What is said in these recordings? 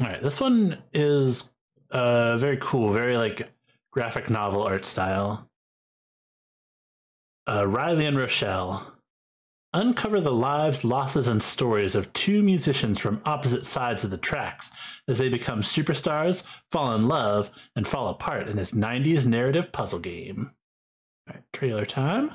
All right, this one is uh very cool, very like graphic novel art style. Uh, Riley and Rochelle uncover the lives, losses, and stories of two musicians from opposite sides of the tracks as they become superstars, fall in love, and fall apart in this 90s narrative puzzle game. All right, trailer time.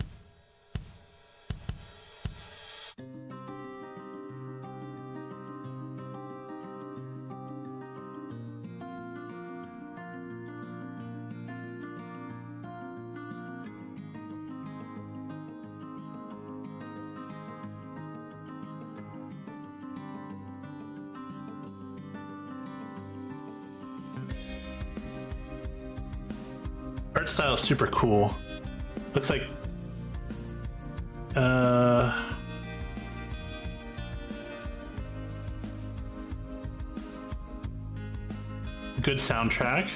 Style is super cool. Looks like uh good soundtrack.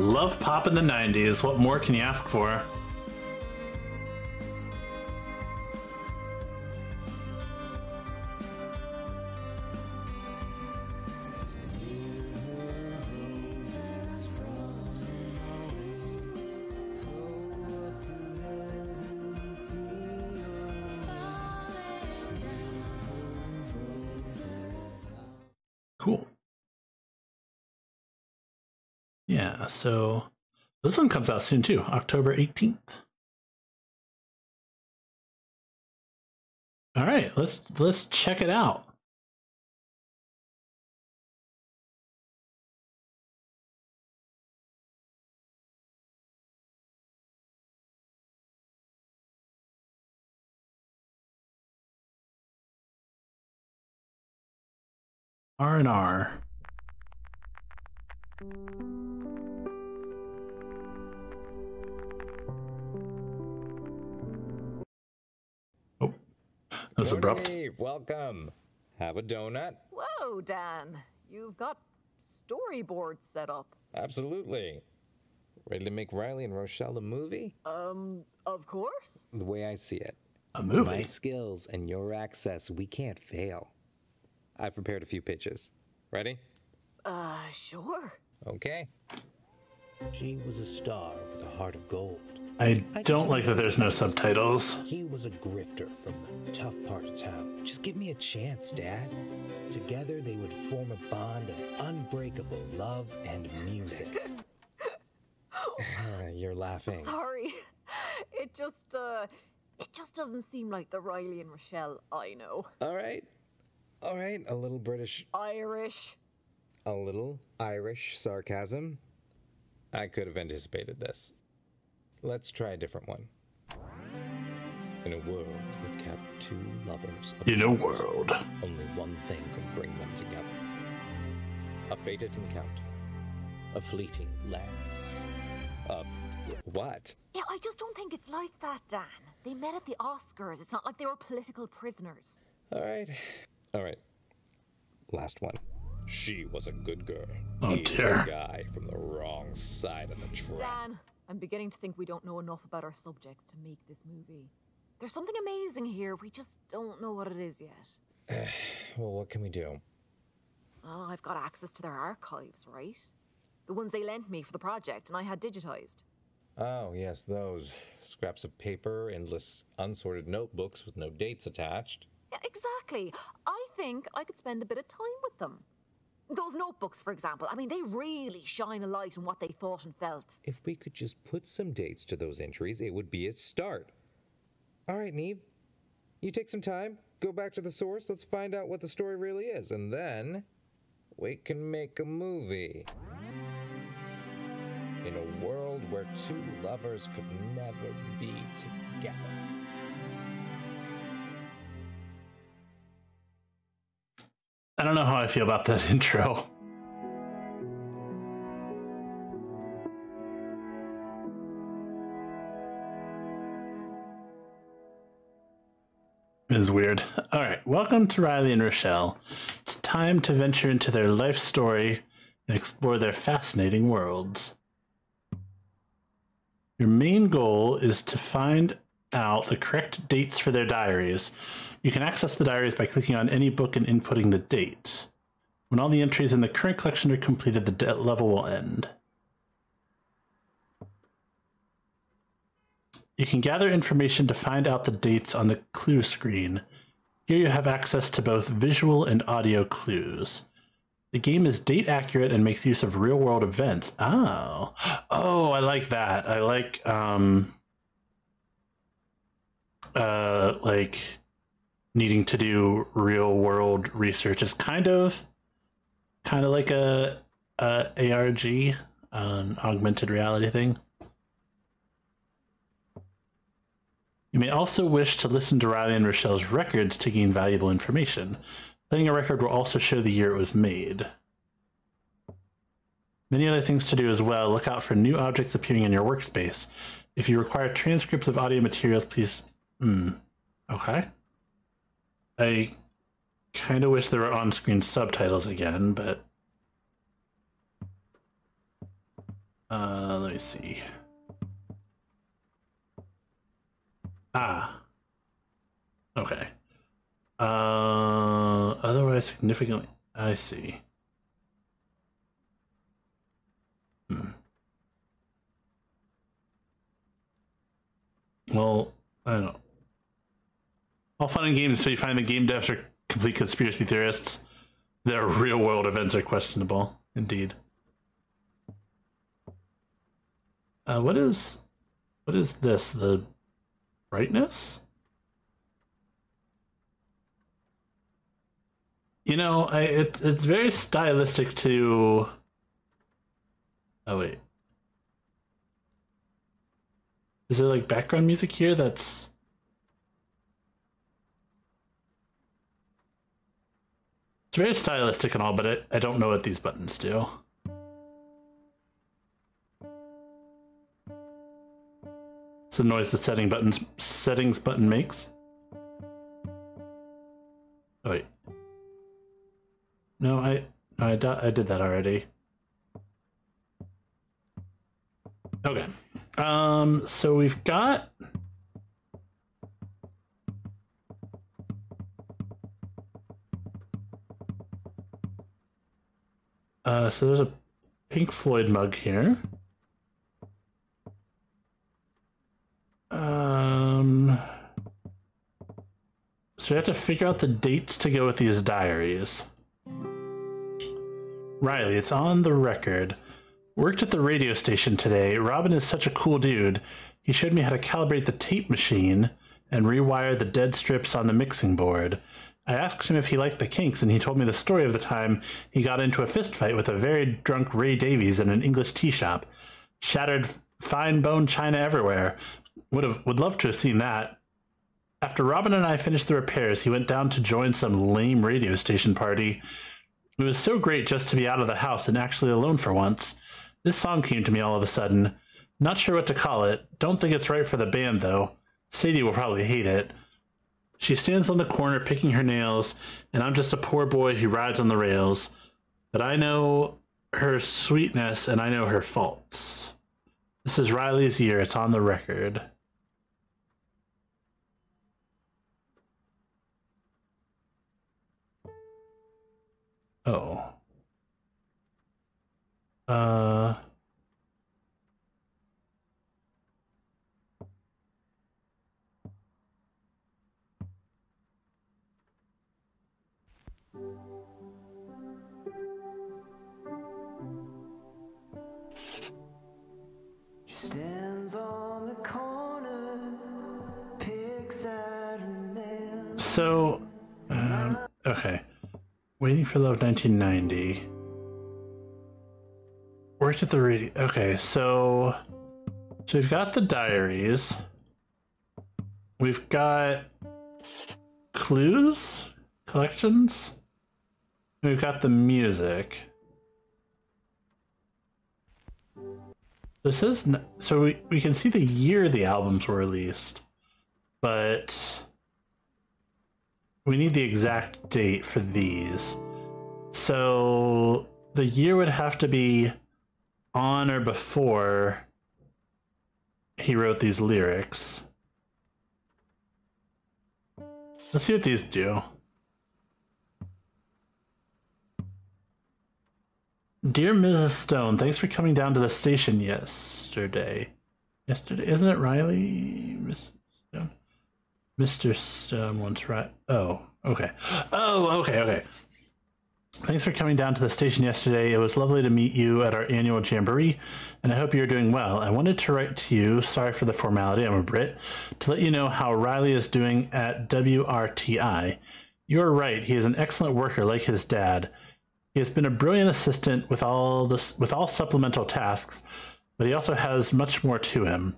Love pop in the 90s. What more can you ask for? So this one comes out soon too, October 18th. All right, let's let's check it out. R was abrupt. Hey, welcome. Have a donut? Whoa, Dan. You've got storyboards set up. Absolutely. Ready to make Riley and Rochelle a movie? Um, of course. The way I see it. A My movie. skills and your access, we can't fail. I prepared a few pitches. Ready? Uh, sure. Okay. She was a star with a heart of gold. I don't like that there's no subtitles. He was a grifter from the tough part of town. Just give me a chance, Dad. Together, they would form a bond of unbreakable love and music. Ah, You're laughing. Sorry. It just, uh, it just doesn't seem like the Riley and Rochelle I know. All right. All right. A little British, Irish. a little Irish sarcasm. I could have anticipated this. Let's try a different one. In a world that kept two lovers apart, In a world. only one thing could bring them together. A fated encounter. A fleeting glance. Uh, what? Yeah, I just don't think it's like that, Dan. They met at the Oscars. It's not like they were political prisoners. All right. All right. Last one. She was a good girl. Oh, He a dear. guy from the wrong side of the track. Dan, I'm beginning to think we don't know enough about our subjects to make this movie. There's something amazing here. We just don't know what it is yet. Well, what can we do? Well, I've got access to their archives, right? The ones they lent me for the project, and I had digitized. Oh, yes, those. Scraps of paper, endless unsorted notebooks with no dates attached. Yeah, exactly. I think I could spend a bit of time with them. Those notebooks, for example, I mean, they really shine a light on what they thought and felt. If we could just put some dates to those entries, it would be a start. All right, Neve. You take some time, go back to the source, let's find out what the story really is, and then we can make a movie. In a world where two lovers could never be together. I don't know how I feel about that intro. It is weird. All right, welcome to Riley and Rochelle. It's time to venture into their life story and explore their fascinating worlds. Your main goal is to find out the correct dates for their diaries. You can access the diaries by clicking on any book and inputting the date. When all the entries in the current collection are completed, the level will end. You can gather information to find out the dates on the clue screen. Here you have access to both visual and audio clues. The game is date accurate and makes use of real world events. Oh, oh, I like that. I like um, uh, like needing to do real world research is kind of kind of like a, a ARG, an augmented reality thing. You may also wish to listen to Riley and Rochelle's records to gain valuable information. Playing a record will also show the year it was made. Many other things to do as well. Look out for new objects appearing in your workspace. If you require transcripts of audio materials, please. Hmm. Okay. I kind of wish there were on screen subtitles again, but. Uh, let me see. Ah. Okay. Uh, otherwise significantly. I see. Hmm. Well, I don't know. All fun and games until you find the game devs are complete conspiracy theorists. Their real world events are questionable, indeed. Uh, what is what is this? The brightness? You know, I, it, it's very stylistic to. Oh wait, is there like background music here? That's it's very stylistic and all, but I, I don't know what these buttons do. It's the noise the setting buttons settings button makes. Oh, wait. No, I I, I did that already. Okay. Um, so we've got Uh, so there's a Pink Floyd mug here. Um, so we have to figure out the dates to go with these diaries. Riley, it's on the record. Worked at the radio station today. Robin is such a cool dude. He showed me how to calibrate the tape machine and rewire the dead strips on the mixing board. I asked him if he liked the Kinks, and he told me the story of the time he got into a fist fight with a very drunk Ray Davies in an English tea shop. Shattered fine bone china everywhere. Would have would love to have seen that. After Robin and I finished the repairs, he went down to join some lame radio station party. It was so great just to be out of the house and actually alone for once. This song came to me all of a sudden. Not sure what to call it. Don't think it's right for the band though. Sadie will probably hate it. She stands on the corner picking her nails, and I'm just a poor boy who rides on the rails. But I know her sweetness and I know her faults. This is Riley's year, it's on the record. Oh. Uh. So, um, okay. Waiting for Love 1990. Worked at the radio. Okay, so so we've got the diaries. We've got clues, collections. We've got the music. This is so we, we can see the year the albums were released, but we need the exact date for these. So the year would have to be on or before he wrote these lyrics. Let's see what these do. Dear Mrs. Stone, thanks for coming down to the station yesterday. Yesterday, isn't it Riley? Miss? Mr. Stone wants right. Oh, okay. Oh, okay, okay. Thanks for coming down to the station yesterday. It was lovely to meet you at our annual jamboree, and I hope you're doing well. I wanted to write to you, sorry for the formality, I'm a Brit, to let you know how Riley is doing at WRTI. You're right, he is an excellent worker like his dad. He has been a brilliant assistant with all this with all supplemental tasks, but he also has much more to him.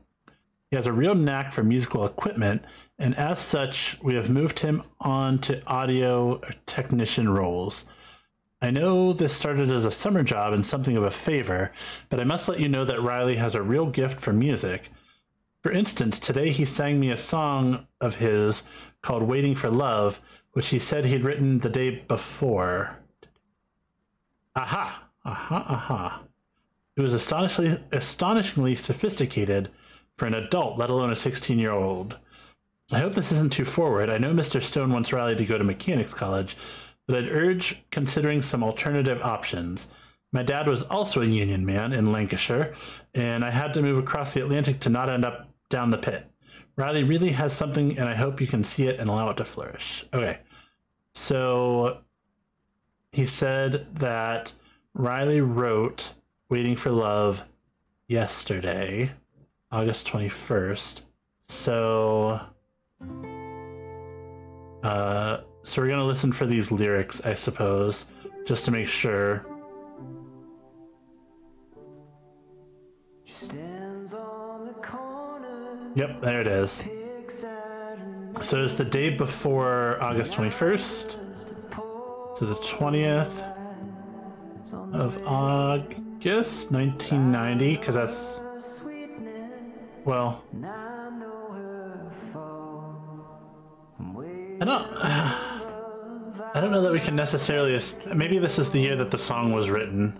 He has a real knack for musical equipment, and as such, we have moved him on to audio technician roles. I know this started as a summer job and something of a favor, but I must let you know that Riley has a real gift for music. For instance, today he sang me a song of his called Waiting for Love, which he said he'd written the day before. Aha! Aha! Aha! It was astonishingly, astonishingly sophisticated for an adult, let alone a 16 year old. I hope this isn't too forward. I know Mr. Stone wants Riley to go to mechanics college, but I'd urge considering some alternative options. My dad was also a union man in Lancashire, and I had to move across the Atlantic to not end up down the pit. Riley really has something, and I hope you can see it and allow it to flourish. Okay. So he said that Riley wrote Waiting for Love yesterday, August 21st. So uh so we're going to listen for these lyrics, I suppose, just to make sure. Yep, there it is. So it's the day before August 21st to the 20th of August 1990, because that's. Well. I don't. I don't know that we can necessarily. Maybe this is the year that the song was written.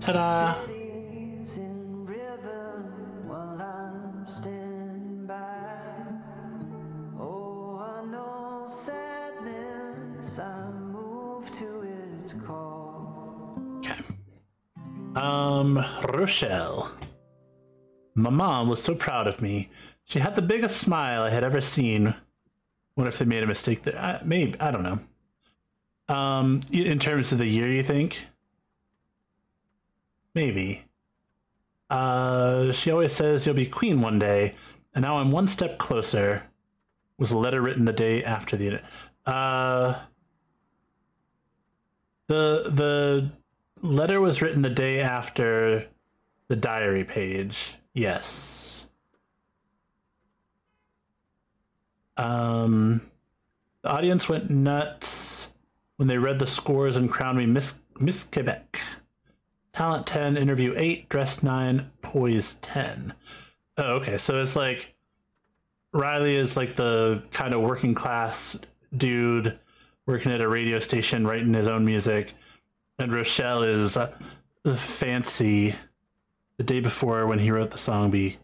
Ta-da! Um, Rochelle. My mom was so proud of me. She had the biggest smile I had ever seen. What if they made a mistake there? I, maybe I don't know. Um, in terms of the year, you think? Maybe. Uh, she always says you'll be queen one day, and now I'm one step closer. Was a letter written the day after the uh the the letter was written the day after the diary page. Yes. Um, the audience went nuts when they read the scores and crowned me Miss Miss Quebec. Talent 10, interview 8, dress 9, poise 10. Oh, okay. So it's like Riley is like the kind of working class dude working at a radio station writing his own music. And Rochelle is uh, the fancy. The day before when he wrote the song be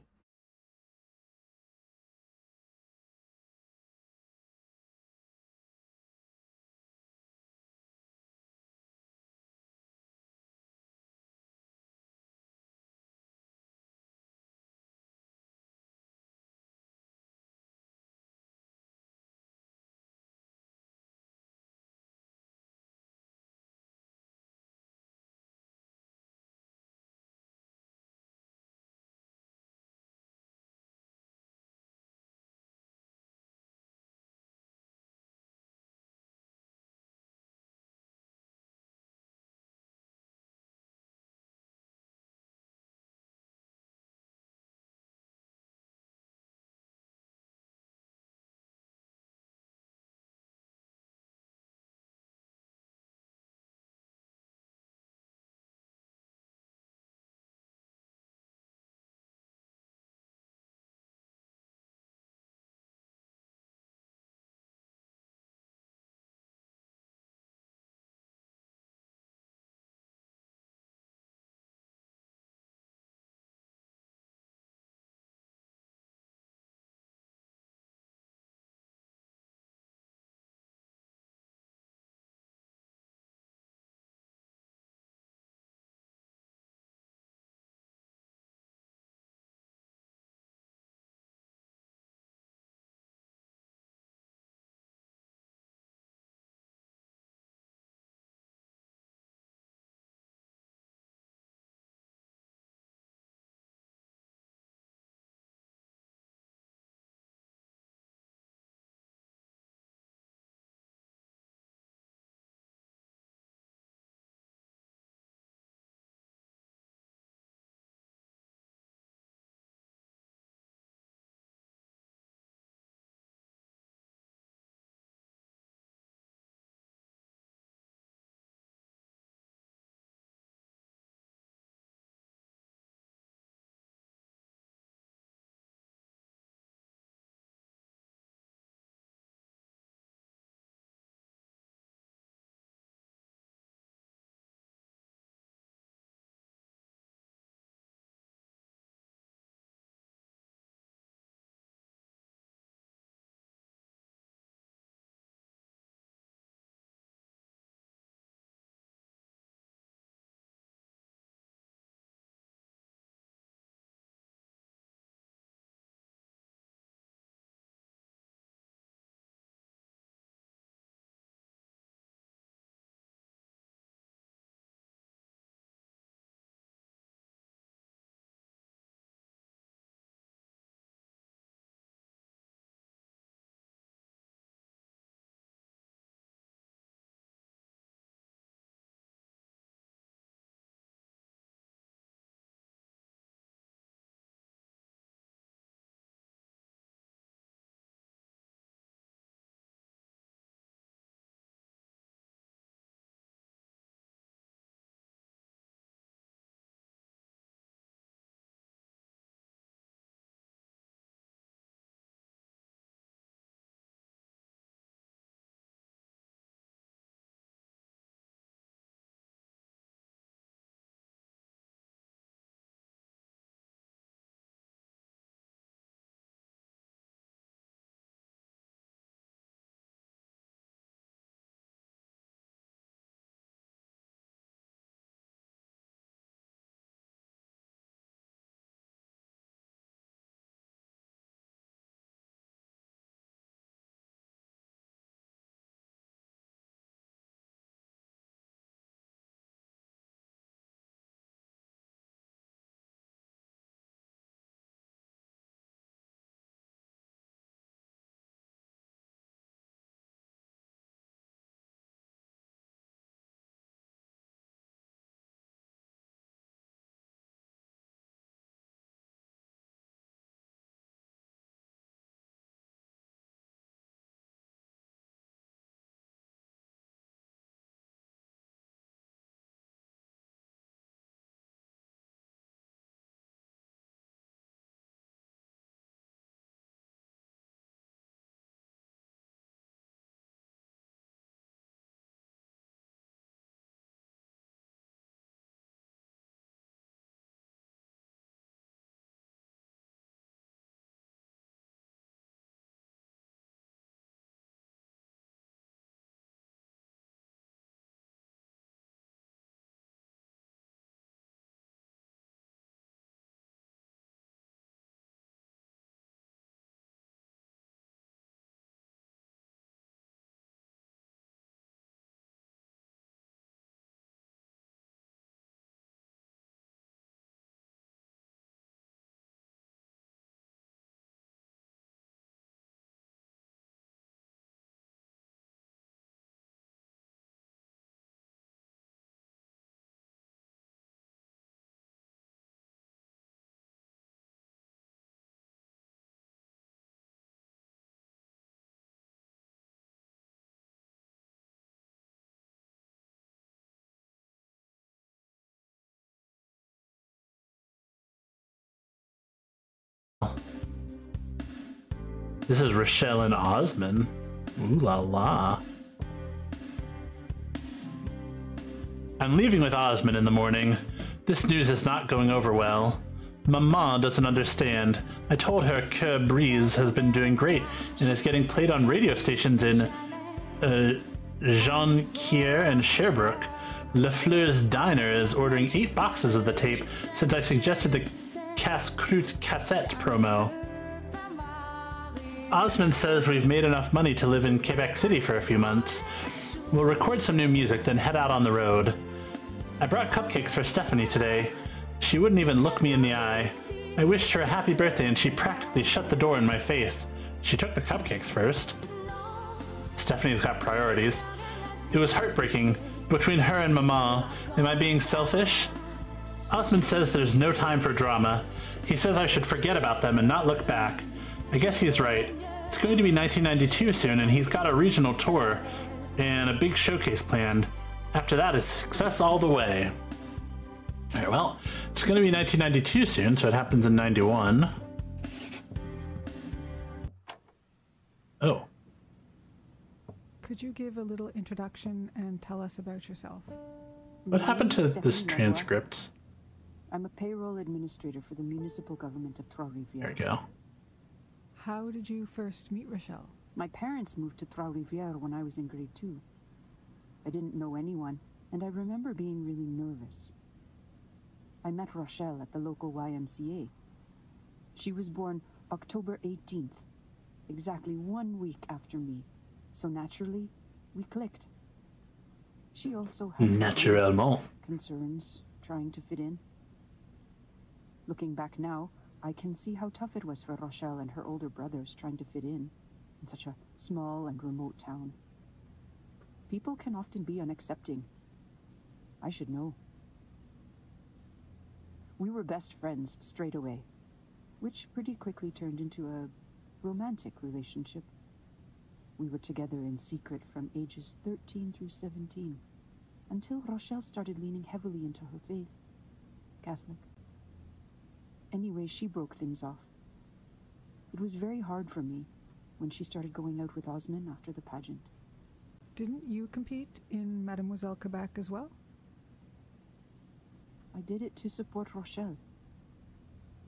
This is Rochelle and Osmond. Ooh la la. I'm leaving with Osmond in the morning. This news is not going over well. Maman doesn't understand. I told her Cœur Brise has been doing great and is getting played on radio stations in uh, Kier and Sherbrooke. Le Fleur's Diner is ordering eight boxes of the tape since I suggested the Croûte cassette promo. Osmond says we've made enough money to live in Quebec City for a few months. We'll record some new music, then head out on the road. I brought cupcakes for Stephanie today. She wouldn't even look me in the eye. I wished her a happy birthday and she practically shut the door in my face. She took the cupcakes first. Stephanie's got priorities. It was heartbreaking between her and Mama. Am I being selfish? Osmond says there's no time for drama. He says I should forget about them and not look back. I guess he's right. It's going to be 1992 soon, and he's got a regional tour and a big showcase planned. After that, it's success all the way. All right, well, it's going to be 1992 soon, so it happens in 91. Oh, Could you give a little introduction and tell us about yourself? what happened to this transcript? I'm a payroll administrator for the municipal government of There we Trois-Rivières. go. How did you first meet Rochelle? My parents moved to Trois-Rivières when I was in grade two. I didn't know anyone, and I remember being really nervous. I met Rochelle at the local YMCA. She was born October 18th, exactly one week after me, so naturally, we clicked. She also had Naturellement. concerns trying to fit in. Looking back now, I can see how tough it was for Rochelle and her older brothers trying to fit in in such a small and remote town. People can often be unaccepting. I should know. We were best friends straight away, which pretty quickly turned into a romantic relationship. We were together in secret from ages 13 through 17 until Rochelle started leaning heavily into her faith. Catholic. Anyway, she broke things off. It was very hard for me when she started going out with Osman after the pageant. Didn't you compete in Mademoiselle Quebec as well? I did it to support Rochelle.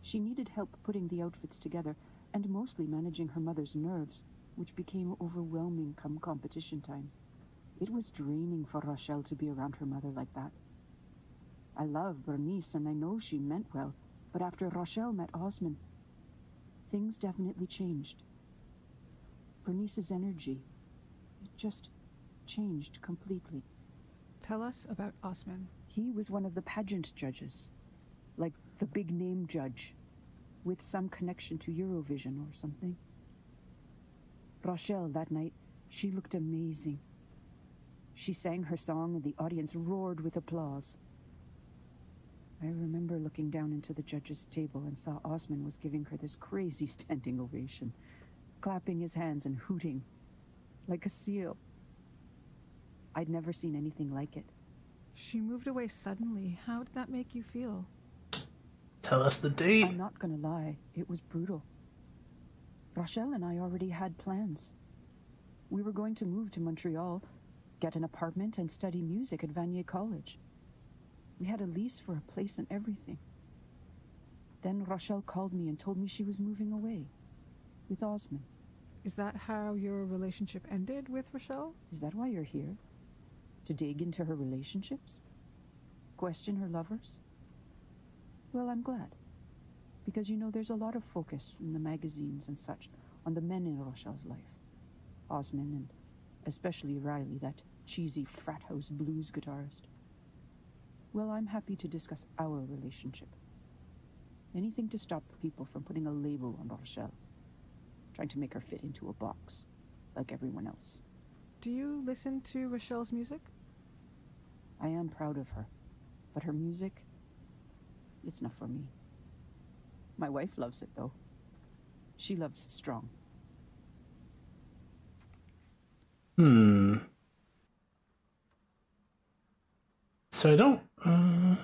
She needed help putting the outfits together and mostly managing her mother's nerves, which became overwhelming come competition time. It was draining for Rochelle to be around her mother like that. I love Bernice and I know she meant well, but after Rochelle met Osman, things definitely changed. Bernice's energy, it just changed completely. Tell us about Osman. He was one of the pageant judges, like the big name judge, with some connection to Eurovision or something. Rochelle, that night, she looked amazing. She sang her song and the audience roared with applause. I remember looking down into the judges' table and saw Osman was giving her this crazy standing ovation, clapping his hands and hooting like a seal. I'd never seen anything like it. She moved away suddenly. How did that make you feel? Tell us the date. I'm not gonna lie, it was brutal. Rochelle and I already had plans. We were going to move to Montreal, get an apartment, and study music at Vanier College. We had a lease for a place and everything. Then Rochelle called me and told me she was moving away with Osman. Is that how your relationship ended with Rochelle? Is that why you're here? To dig into her relationships? Question her lovers? Well, I'm glad. Because you know, there's a lot of focus in the magazines and such on the men in Rochelle's life. Osman and especially Riley, that cheesy frat house blues guitarist. Well, I'm happy to discuss our relationship. Anything to stop people from putting a label on Rochelle, trying to make her fit into a box, like everyone else. Do you listen to Rochelle's music? I am proud of her, but her music, it's not for me. My wife loves it, though. She loves strong. Hmm. So I don't... Uh...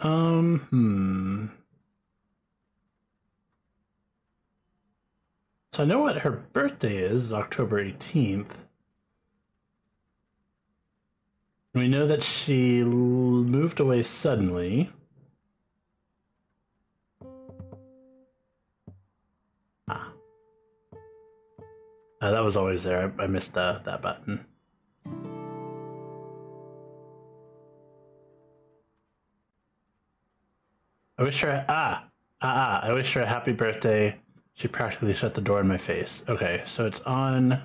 Um, hmm. So I know what her birthday is, October 18th. We know that she moved away suddenly. Uh, that was always there. I, I missed the, that button. I wish her ah ah ah. I wish her a happy birthday. She practically shut the door in my face. Okay, so it's on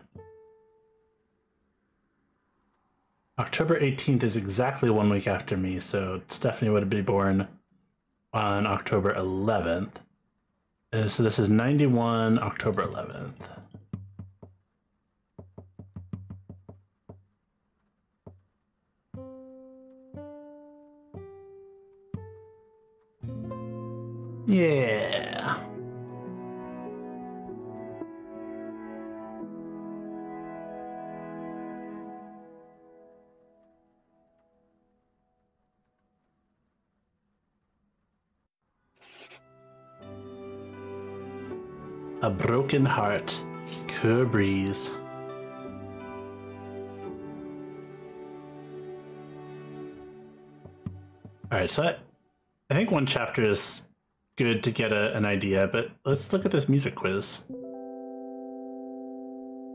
October 18th is exactly one week after me, so Stephanie would be born on October 11th. Uh, so this is 91 October 11th. Yeah. A broken heart. Cur breeze. All right, so I, I think one chapter is good to get a, an idea, but let's look at this music quiz.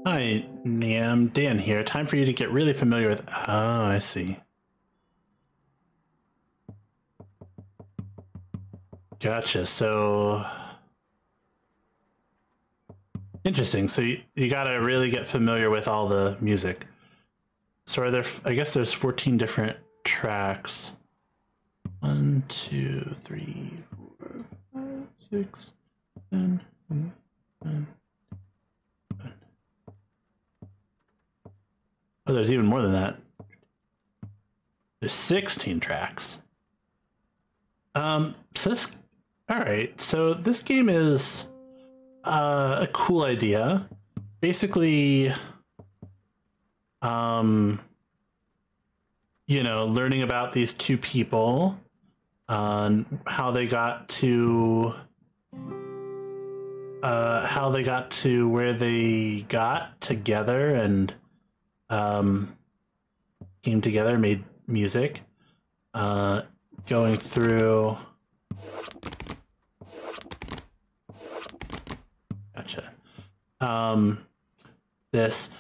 Hi, Nam. Dan here. Time for you to get really familiar with. Oh, I see. Gotcha. So. Interesting. So you, you got to really get familiar with all the music. So are there? I guess there's 14 different tracks. One, two, three, four, six, ten. Oh, there's even more than that. There's 16 tracks. Um, so this, all right. So this game is uh, a cool idea. Basically, um, you know, learning about these two people, on how they got to, uh, how they got to where they got together and, um, came together, made music, uh, going through. Gotcha. Um, this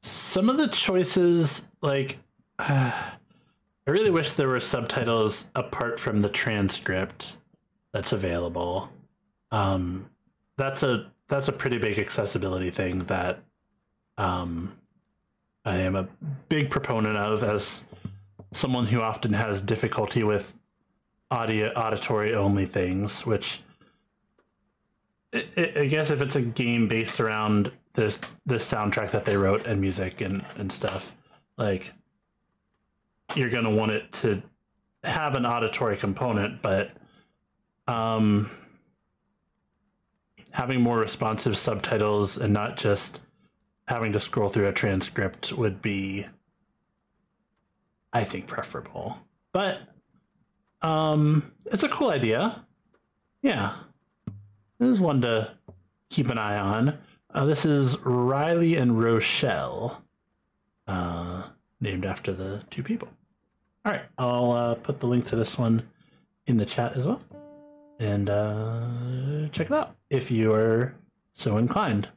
some of the choices like uh, I really wish there were subtitles apart from the transcript that's available. Um, that's a that's a pretty big accessibility thing that um, I am a big proponent of as someone who often has difficulty with audio auditory only things, which I, I guess if it's a game based around this this soundtrack that they wrote and music and and stuff, like you're going to want it to have an auditory component, but um, having more responsive subtitles and not just having to scroll through a transcript would be, I think, preferable. But um, it's a cool idea. Yeah, this is one to keep an eye on. Uh, this is Riley and Rochelle, uh, named after the two people. All right, I'll uh, put the link to this one in the chat as well, and uh, check it out if you are so inclined.